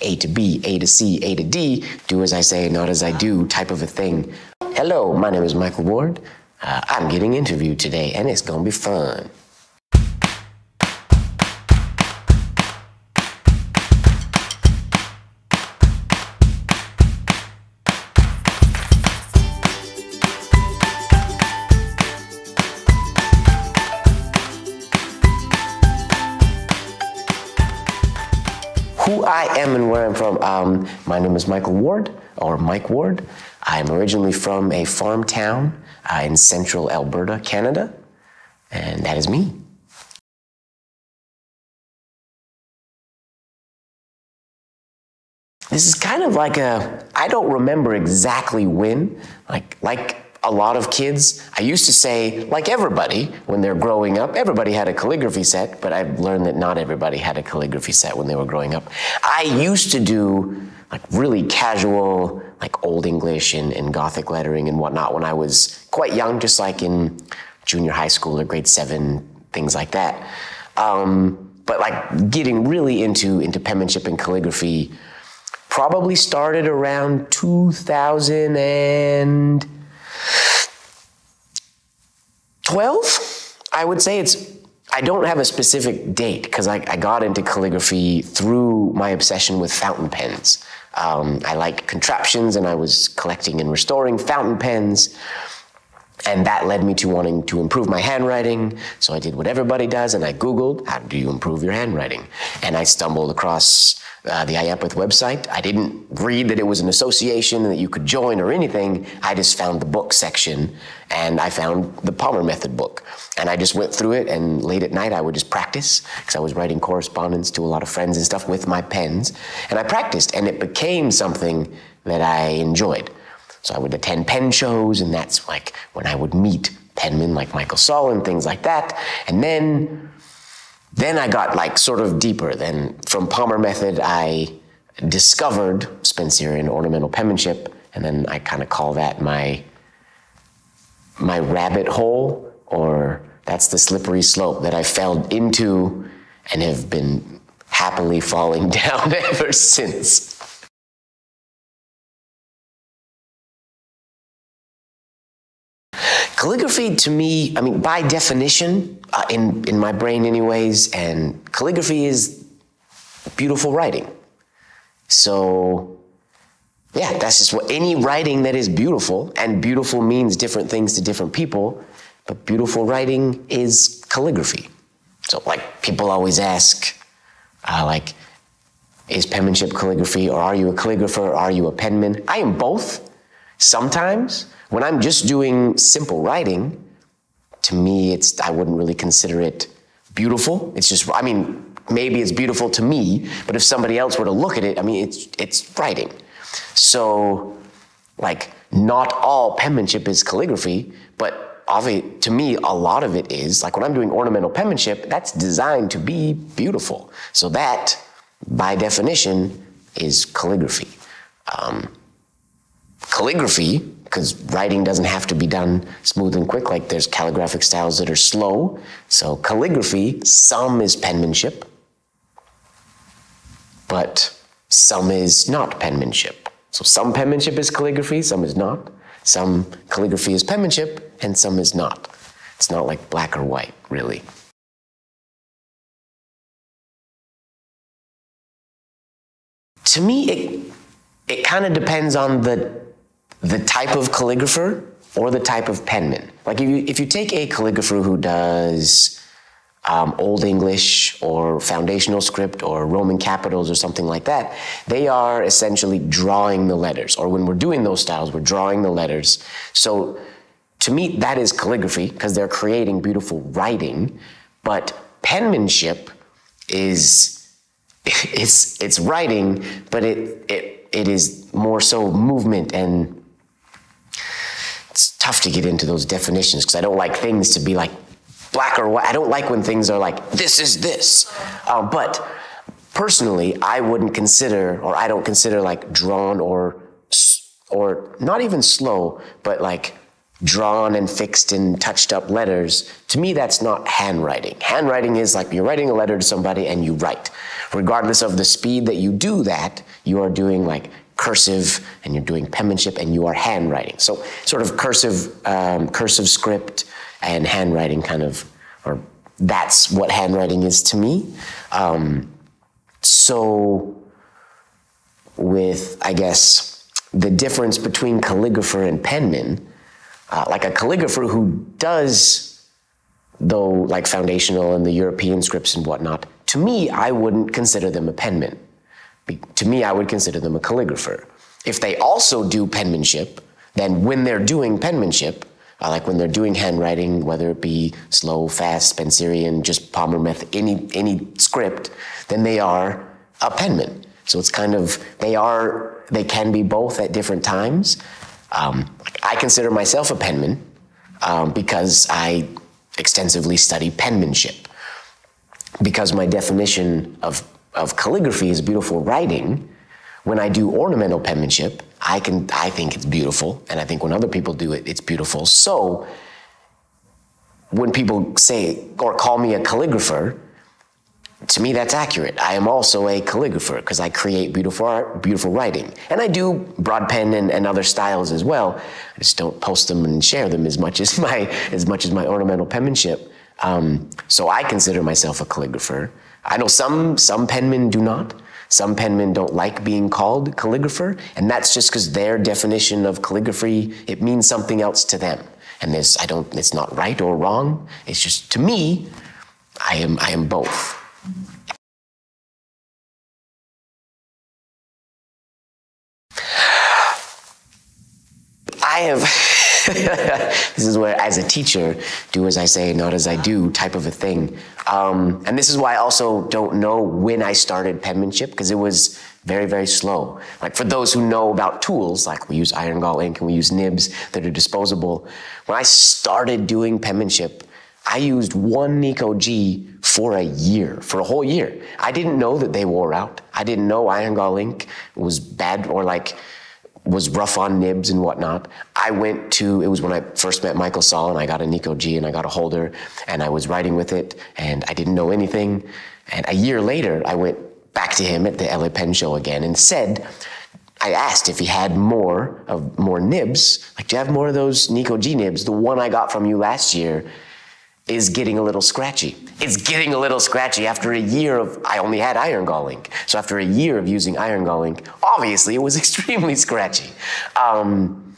A to B, A to C, A to D, do as I say, not as I do type of a thing. Hello, my name is Michael Ward. Uh, I'm getting interviewed today, and it's gonna be fun. I am and where I'm from. Um, my name is Michael Ward, or Mike Ward. I'm originally from a farm town uh, in central Alberta, Canada, and that is me. This is kind of like a, I don't remember exactly when, like, like a lot of kids, I used to say, like everybody, when they're growing up, everybody had a calligraphy set, but I've learned that not everybody had a calligraphy set when they were growing up. I used to do like really casual, like Old English and, and Gothic lettering and whatnot when I was quite young, just like in junior high school or grade seven, things like that. Um, but like getting really into, into penmanship and calligraphy probably started around 2000 and 12, I would say it's, I don't have a specific date because I, I, got into calligraphy through my obsession with fountain pens. Um, I like contraptions and I was collecting and restoring fountain pens. And that led me to wanting to improve my handwriting. So I did what everybody does and I Googled, how do you improve your handwriting? And I stumbled across uh, the IAMPETH website. I didn't read that it was an association that you could join or anything. I just found the book section and I found the Palmer Method book. And I just went through it and late at night I would just practice because I was writing correspondence to a lot of friends and stuff with my pens. And I practiced and it became something that I enjoyed. So I would attend pen shows and that's like when I would meet penmen like Michael Sull and things like that. And then then I got like sort of deeper. Then from Palmer Method, I discovered Spencerian ornamental penmanship, and then I kind of call that my my rabbit hole, or that's the slippery slope that I fell into and have been happily falling down ever since. Calligraphy to me, I mean, by definition, uh, in, in my brain anyways, and calligraphy is beautiful writing. So, yeah, that's just what any writing that is beautiful, and beautiful means different things to different people, but beautiful writing is calligraphy. So, like, people always ask, uh, like, is penmanship calligraphy, or are you a calligrapher, or are you a penman? I am both. Sometimes, when I'm just doing simple writing, to me, it's I wouldn't really consider it beautiful. It's just, I mean, maybe it's beautiful to me, but if somebody else were to look at it, I mean, it's it's writing. So, like, not all penmanship is calligraphy, but obviously, to me, a lot of it is. Like when I'm doing ornamental penmanship, that's designed to be beautiful. So that, by definition, is calligraphy. Um, calligraphy because writing doesn't have to be done smooth and quick. Like there's calligraphic styles that are slow. So calligraphy, some is penmanship, but some is not penmanship. So some penmanship is calligraphy, some is not. Some calligraphy is penmanship, and some is not. It's not like black or white, really. To me, it, it kind of depends on the the type of calligrapher or the type of penman. Like if you, if you take a calligrapher who does um, Old English or foundational script or Roman capitals or something like that, they are essentially drawing the letters. Or when we're doing those styles, we're drawing the letters. So to me, that is calligraphy because they're creating beautiful writing. But penmanship is it's it's writing, but it it it is more so movement and tough to get into those definitions because I don't like things to be like black or white. I don't like when things are like, this is this. Um, but personally, I wouldn't consider, or I don't consider like drawn or, or not even slow, but like drawn and fixed and touched up letters, to me, that's not handwriting. Handwriting is like you're writing a letter to somebody and you write. Regardless of the speed that you do that, you are doing like cursive and you're doing penmanship and you are handwriting. So sort of cursive, um, cursive script and handwriting kind of, or that's what handwriting is to me. Um, so with, I guess, the difference between calligrapher and penman, uh, like a calligrapher who does, though, like foundational and the European scripts and whatnot, to me, I wouldn't consider them a penman. To me, I would consider them a calligrapher. If they also do penmanship, then when they're doing penmanship, like when they're doing handwriting, whether it be slow, fast, Spencerian, just Palmer method, any any script, then they are a penman. So it's kind of they are they can be both at different times. Um, I consider myself a penman um, because I extensively study penmanship. Because my definition of, of calligraphy is beautiful writing, when I do ornamental penmanship, I can I think it's beautiful, and I think when other people do it, it's beautiful. So when people say or call me a calligrapher, to me that's accurate. I am also a calligrapher because I create beautiful art, beautiful writing. And I do broad pen and, and, other styles as well. I just don't post them and share them as much as my as much as my ornamental penmanship. Um, so I consider myself a calligrapher. I know some some penmen do not. Some penmen don't like being called calligrapher, and that's just because their definition of calligraphy, it means something else to them. And this, I don't, it's not right or wrong. It's just, to me, I am, I am both. I have, this is where, as a teacher, do as I say, not as I do type of a thing. Um, and this is why I also don't know when I started penmanship, because it was very, very slow. Like for those who know about tools, like we use iron gall ink and we use nibs that are disposable. When I started doing penmanship, I used one Nikko G for a year, for a whole year. I didn't know that they wore out. I didn't know iron gall ink was bad or like was rough on nibs and whatnot. I went to, it was when I first met Michael Sull and I got a Nikko G and I got a holder and I was writing with it and I didn't know anything. And a year later, I went back to him at the LA Pen Show again and said, I asked if he had more of more nibs. Like, do you have more of those Nikko G nibs? The one I got from you last year is getting a little scratchy. It's getting a little scratchy after a year of, I only had iron gall ink. So after a year of using iron gall ink, obviously it was extremely scratchy. Um,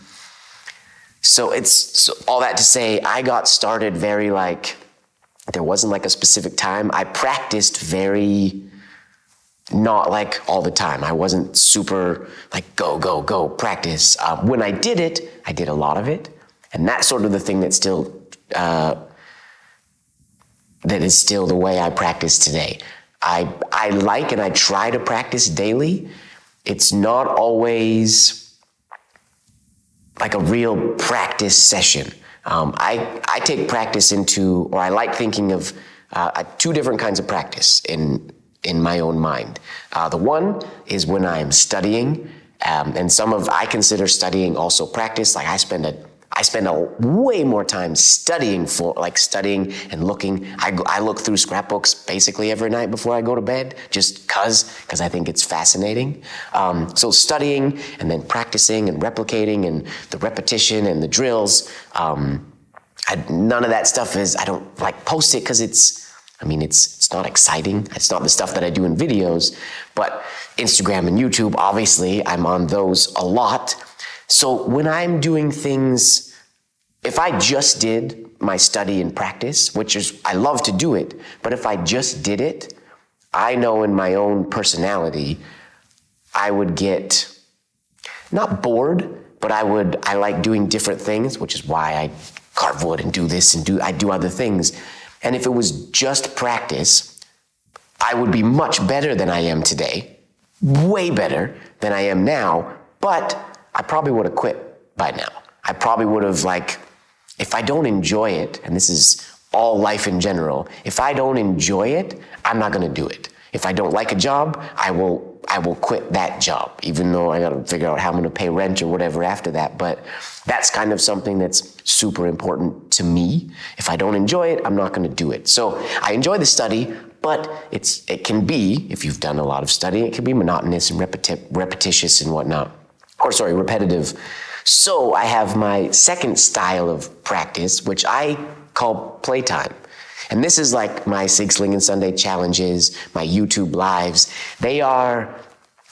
so it's so all that to say, I got started very like, there wasn't like a specific time. I practiced very, not like all the time. I wasn't super like go, go, go, practice. Um, when I did it, I did a lot of it. And that's sort of the thing that still, uh, that is still the way I practice today. I, I like and I try to practice daily. It's not always like a real practice session. Um, I, I take practice into, or I like thinking of uh, two different kinds of practice in, in my own mind. Uh, the one is when I'm studying, um, and some of I consider studying also practice. Like I spend a I spend a way more time studying for, like studying and looking. I, I look through scrapbooks basically every night before I go to bed, just cause, cause I think it's fascinating. Um, so studying and then practicing and replicating and the repetition and the drills. Um, I, none of that stuff is, I don't like post it cause it's, I mean, it's, it's not exciting. It's not the stuff that I do in videos, but Instagram and YouTube, obviously I'm on those a lot. So when I'm doing things, if I just did my study and practice, which is, I love to do it, but if I just did it, I know in my own personality, I would get not bored, but I would, I like doing different things, which is why I carve wood and do this and do, I do other things. And if it was just practice, I would be much better than I am today, way better than I am now, but I probably would have quit by now. I probably would have like, if I don't enjoy it, and this is all life in general, if I don't enjoy it, I'm not going to do it. If I don't like a job, I will I will quit that job, even though I got to figure out how I'm to pay rent or whatever after that. But that's kind of something that's super important to me. If I don't enjoy it, I'm not going to do it. So I enjoy the study, but it's it can be if you've done a lot of studying, it can be monotonous and repeti- repetitious and whatnot, or sorry, repetitive. So I have my second style of practice, which I call playtime. And this is like my Sig Sling and Sunday challenges, my YouTube lives. They are,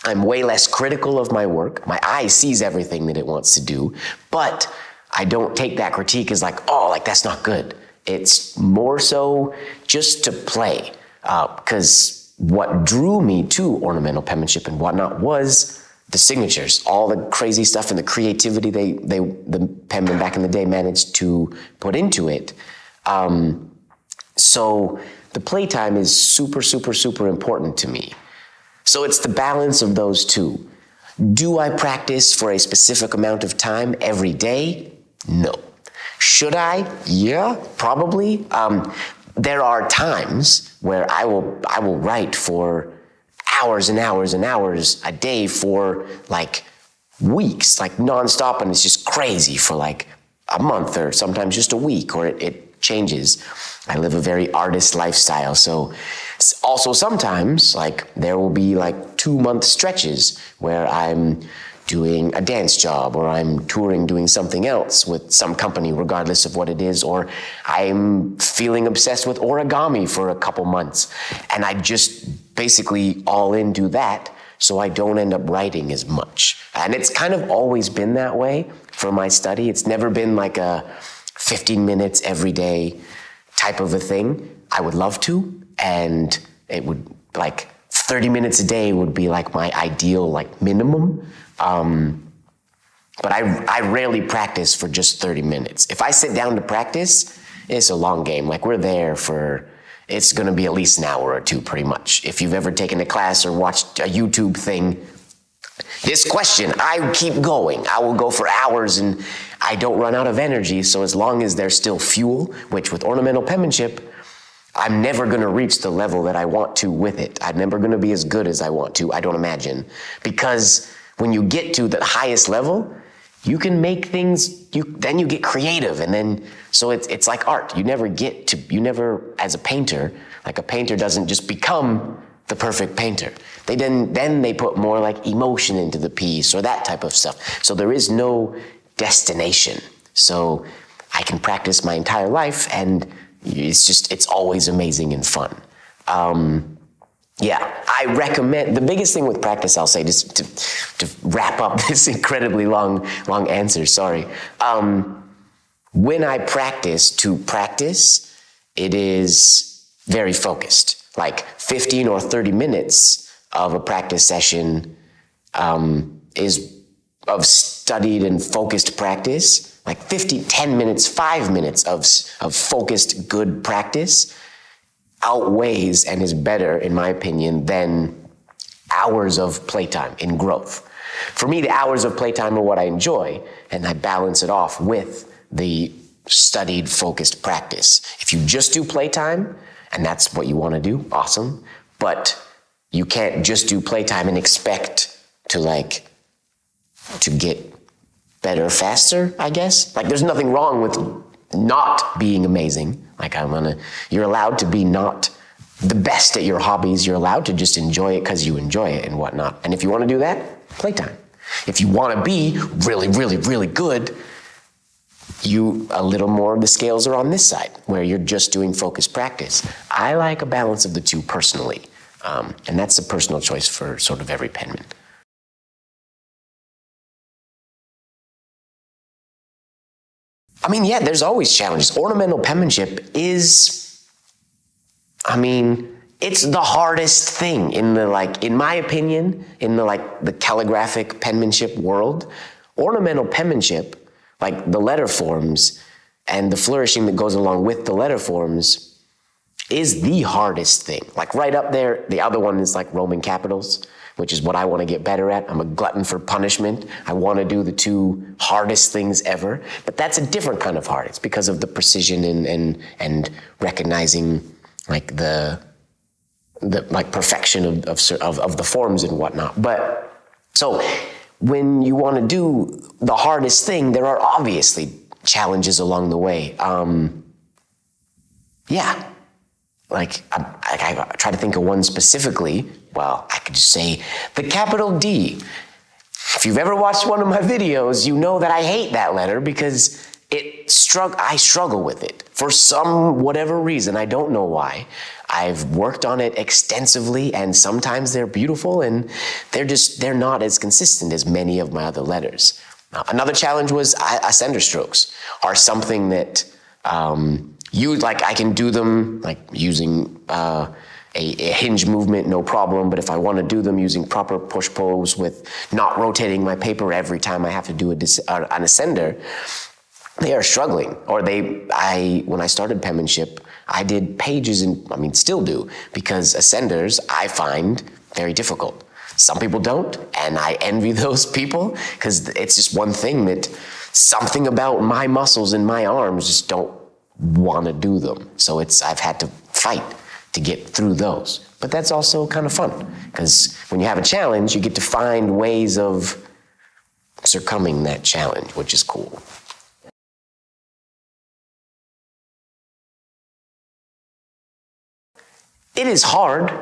I'm way less critical of my work. My eye sees everything that it wants to do, but I don't take that critique as like, oh, like that's not good. It's more so just to play. Because uh, what drew me to ornamental penmanship and whatnot was the signatures, all the crazy stuff and the creativity they, they the penmen back in the day managed to put into it. Um, so the playtime is super, super, super important to me. So it's the balance of those two. Do I practice for a specific amount of time every day? No. Should I? Yeah, probably. Um, there are times where I will I will write for hours and hours and hours a day for like weeks, like nonstop, and it's just crazy for like a month or sometimes just a week, or it, it changes. I live a very artist lifestyle. So also sometimes like there will be like two month stretches where I'm doing a dance job or I'm touring doing something else with some company, regardless of what it is, or I'm feeling obsessed with origami for a couple months. And I just basically all in do that so I don't end up writing as much. And it's kind of always been that way for my study. It's never been like a 15 minutes every day type of a thing. I would love to, and it would like 30 minutes a day would be like my ideal like minimum. Um, but I, I rarely practice for just 30 minutes. If I sit down to practice, it's a long game. Like we're there for, it's going to be at least an hour or two, pretty much. If you've ever taken a class or watched a YouTube thing, this question, I keep going. I will go for hours and I don't run out of energy. So as long as there's still fuel, which with ornamental penmanship, I'm never going to reach the level that I want to with it. I'm never going to be as good as I want to, I don't imagine. Because when you get to the highest level, you can make things you then you get creative and then so it's it's like art. You never get to you never as a painter, like a painter doesn't just become the perfect painter. They then then they put more like emotion into the piece or that type of stuff. So there is no destination. So I can practice my entire life, and it's just it's always amazing and fun. Um, yeah, I recommend the biggest thing with practice. I'll say just to, to wrap up this incredibly long long answer. Sorry. Um, when I practice to practice, it is very focused like 15 or 30 minutes of a practice session um, is of studied and focused practice, like 50, 10 minutes, five minutes of, of focused good practice outweighs and is better, in my opinion, than hours of playtime in growth. For me, the hours of playtime are what I enjoy, and I balance it off with the studied, focused practice. If you just do playtime, and that's what you want to do, awesome. But you can't just do playtime and expect to like to get better faster, I guess. Like there's nothing wrong with not being amazing. Like I'm gonna you're allowed to be not the best at your hobbies. You're allowed to just enjoy it because you enjoy it and whatnot. And if you want to do that, playtime. If you want to be really, really, really good, you a little more of the scales are on this side where you're just doing focused practice. I like a balance of the two personally, um, and that's a personal choice for sort of every penman. I mean, yeah, there's always challenges. Ornamental penmanship is, I mean, it's the hardest thing in the like, in my opinion, in the like the calligraphic penmanship world. Ornamental penmanship like the letter forms and the flourishing that goes along with the letter forms is the hardest thing. Like right up there, the other one is like Roman capitals, which is what I want to get better at. I'm a glutton for punishment. I want to do the two hardest things ever. But that's a different kind of hard. It's because of the precision and and and recognizing like the the like perfection of, of, of, of the forms and whatnot. But so when you want to do the hardest thing, there are obviously challenges along the way. Um, yeah, like I, I, I, try to think of one specifically. Well, I could just say the capital D. If you've ever watched one of my videos, you know that I hate that letter because it struggle. I struggle with it for some whatever reason. I don't know why. I've worked on it extensively, and sometimes they're beautiful, and they're just they're not as consistent as many of my other letters. Now, another challenge was ascender strokes are something that um, you like. I can do them like using. Uh, a, a, hinge movement, no problem. But if I want to do them using proper push pulls with not rotating my paper every time I have to do a, uh, an ascender, they are struggling. Or they, I, when I started penmanship, I did pages and, I mean, still do, because ascenders I find very difficult. Some people don't, and I envy those people because it's just one thing that something about my muscles and my arms just don't want to do them. So it's, I've had to fight to get through those. But that's also kind of fun because when you have a challenge, you get to find ways of succumbing that challenge, which is cool. It is hard,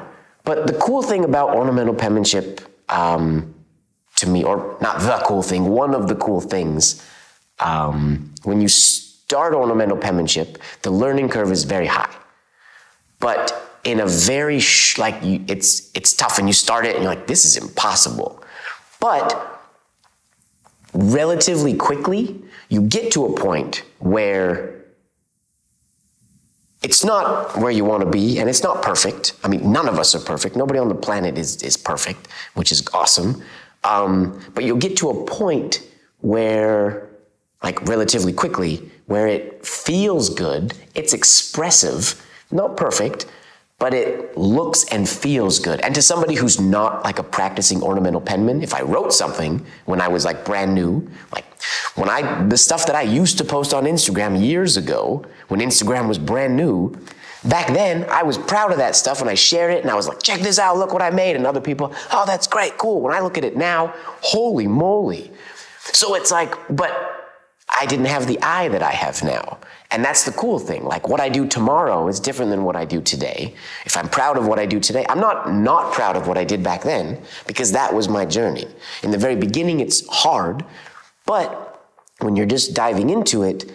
but the cool thing about ornamental penmanship um, to me, or not the cool thing, one of the cool things, um, when you start ornamental penmanship, the learning curve is very high. But in a very, sh- like, you, it's, it's tough and you start it and you're like, this is impossible. But relatively quickly, you get to a point where it's not where you want to be and it's not perfect. I mean, none of us are perfect. Nobody on the planet is, is perfect, which is awesome. Um, but you'll get to a point where, like relatively quickly, where it feels good, it's expressive, not perfect, but it looks and feels good. And to somebody who's not like a practicing ornamental penman, if I wrote something when I was like brand new, like when I, the stuff that I used to post on Instagram years ago, when Instagram was brand new, back then I was proud of that stuff and I shared it and I was like, check this out, look what I made. And other people, oh, that's great, cool. When I look at it now, holy moly. So it's like, but I didn't have the eye that I have now. And that's the cool thing. Like what I do tomorrow is different than what I do today. If I'm proud of what I do today, I'm not not proud of what I did back then because that was my journey. In the very beginning, it's hard, but when you're just diving into it,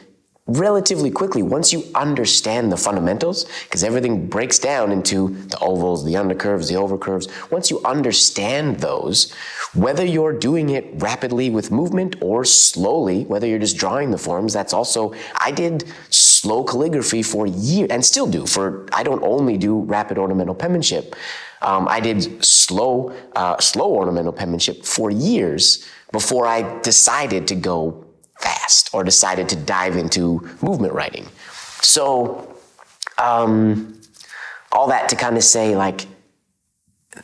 relatively quickly once you understand the fundamentals because everything breaks down into the ovals the undercurves the overcurves once you understand those whether you're doing it rapidly with movement or slowly whether you're just drawing the forms that's also i did slow calligraphy for years and still do for i don't only do rapid ornamental penmanship. Um, i did slow uh, slow ornamental penmanship for years before i decided to go fast or decided to dive into movement writing. So, um, all that to kind of say, like,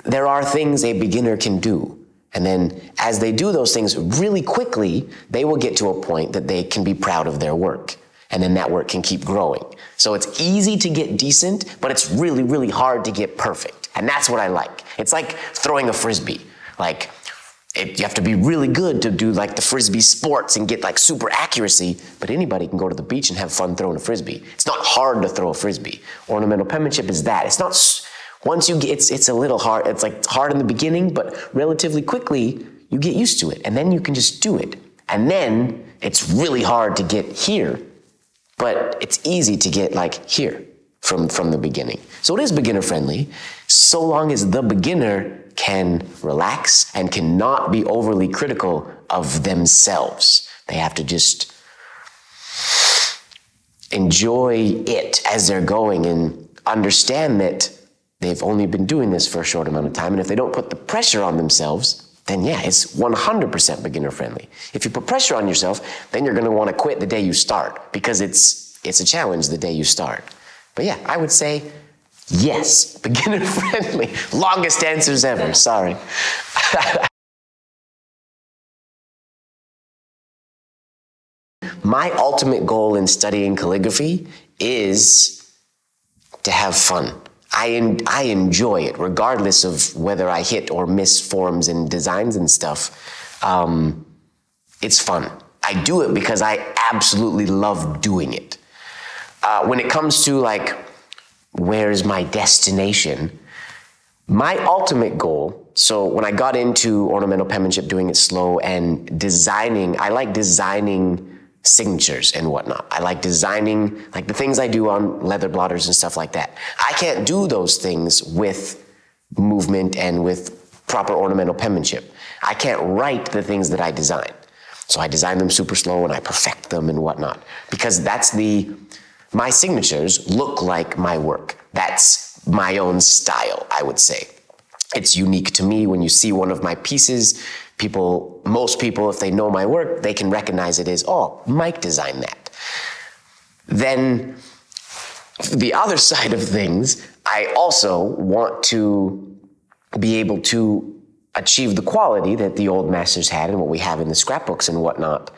there are things a beginner can do. And then as they do those things really quickly, they will get to a point that they can be proud of their work. And then that work can keep growing. So it's easy to get decent, but it's really, really hard to get perfect. And that's what I like. It's like throwing a frisbee. Like, it, you have to be really good to do like the frisbee sports and get like super accuracy, but anybody can go to the beach and have fun throwing a frisbee. It's not hard to throw a frisbee. Ornamental penmanship is that. It's not, once you get, it's, it's a little hard, it's like hard in the beginning, but relatively quickly you get used to it and then you can just do it. And then it's really hard to get here, but it's easy to get like here from, from the beginning. So it is beginner friendly, so long as the beginner can relax and cannot be overly critical of themselves. They have to just enjoy it as they're going and understand that they've only been doing this for a short amount of time. And if they don't put the pressure on themselves, then yeah, it's 100% beginner friendly. If you put pressure on yourself, then you're going to want to quit the day you start because it's, it's a challenge the day you start. But yeah, I would say yes, beginner friendly. Longest answers ever, sorry. My ultimate goal in studying calligraphy is to have fun. I, I enjoy it, regardless of whether I hit or miss forms and designs and stuff. Um, it's fun. I do it because I absolutely love doing it. Uh, when it comes to like, where's my destination? My ultimate goal. So when I got into ornamental penmanship, doing it slow and designing, I like designing signatures and whatnot. I like designing, like the things I do on leather blotters and stuff like that. I can't do those things with movement and with proper ornamental penmanship. I can't write the things that I design. So I design them super slow and I perfect them and whatnot because that's the, my signatures look like my work. That's my own style, I would say. It's unique to me when you see one of my pieces people, most people, if they know my work, they can recognize it as, oh, Mike designed that. Then the other side of things, I also want to be able to achieve the quality that the old masters had and what we have in the scrapbooks and whatnot.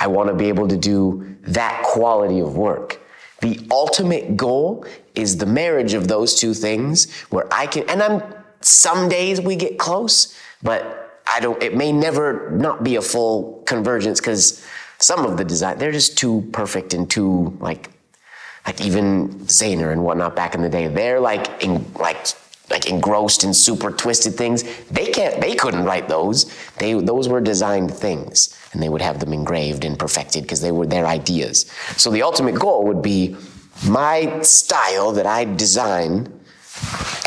I want to be able to do that quality of work. The ultimate goal is the marriage of those two things where I can, and I'm, some days we get close, but I don't, it may never not be a full convergence because some of the design, they're just too perfect and too like, like even Zaner and whatnot back in the day, they're like, in, like, like engrossed in super twisted things. They can't, they couldn't write those. They, those were designed things and they would have them engraved and perfected because they were their ideas. So the ultimate goal would be my style that I design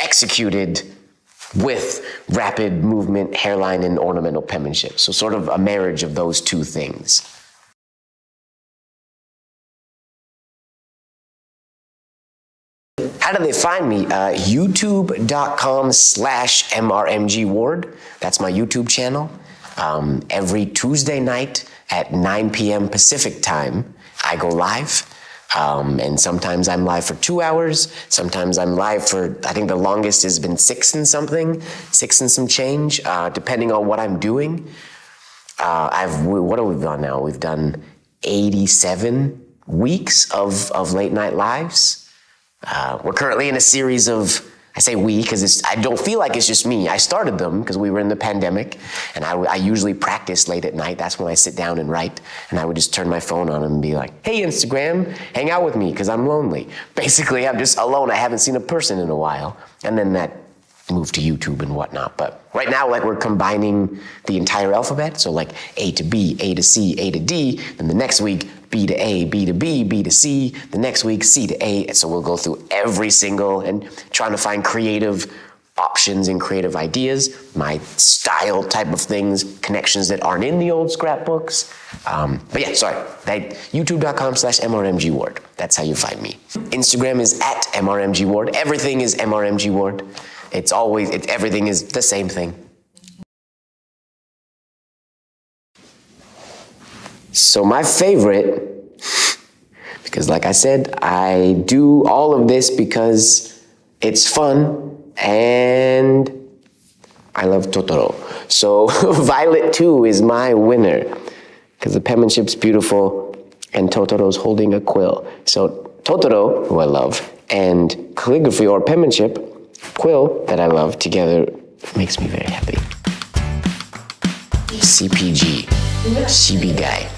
executed with rapid movement, hairline, and ornamental penmanship. So, sort of a marriage of those two things. How do they find me? Uh, YouTube.com slash MRMG Ward. That's my YouTube channel. Um, every Tuesday night at 9 p.m. Pacific time, I go live. Um, and sometimes I'm live for two hours. Sometimes I'm live for, I think the longest has been six and something, six and some change, uh, depending on what I'm doing. Uh, I've, what have we done now? We've done 87 weeks of, of late night lives. Uh, we're currently in a series of I say we because I don't feel like it's just me. I started them because we were in the pandemic, and I, I, usually practice late at night. That's when I sit down and write, and I would just turn my phone on and be like, "Hey, Instagram, hang out with me because I'm lonely." Basically, I'm just alone. I haven't seen a person in a while, and then that move to YouTube and whatnot. But right now, like we're combining the entire alphabet. So like A to B, A to C, A to D. Then the next week, B to A, B to B, B to C. The next week, C to A. So we'll go through every single and trying to find creative options and creative ideas, my style type of things, connections that aren't in the old scrapbooks. Um, but yeah, sorry, that youtube.com slash mrmgward. That's how you find me. Instagram is at mrmgward. Everything is mrmgward. It's always, it, everything is the same thing. So my favorite, because like I said, I do all of this because it's fun and I love Totoro. So Violet 2 is my winner because the penmanship's beautiful and Totoro's holding a quill. So Totoro, who I love, and calligraphy or penmanship quill that I love together makes me very happy. CPG, CB guy.